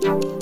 Bye.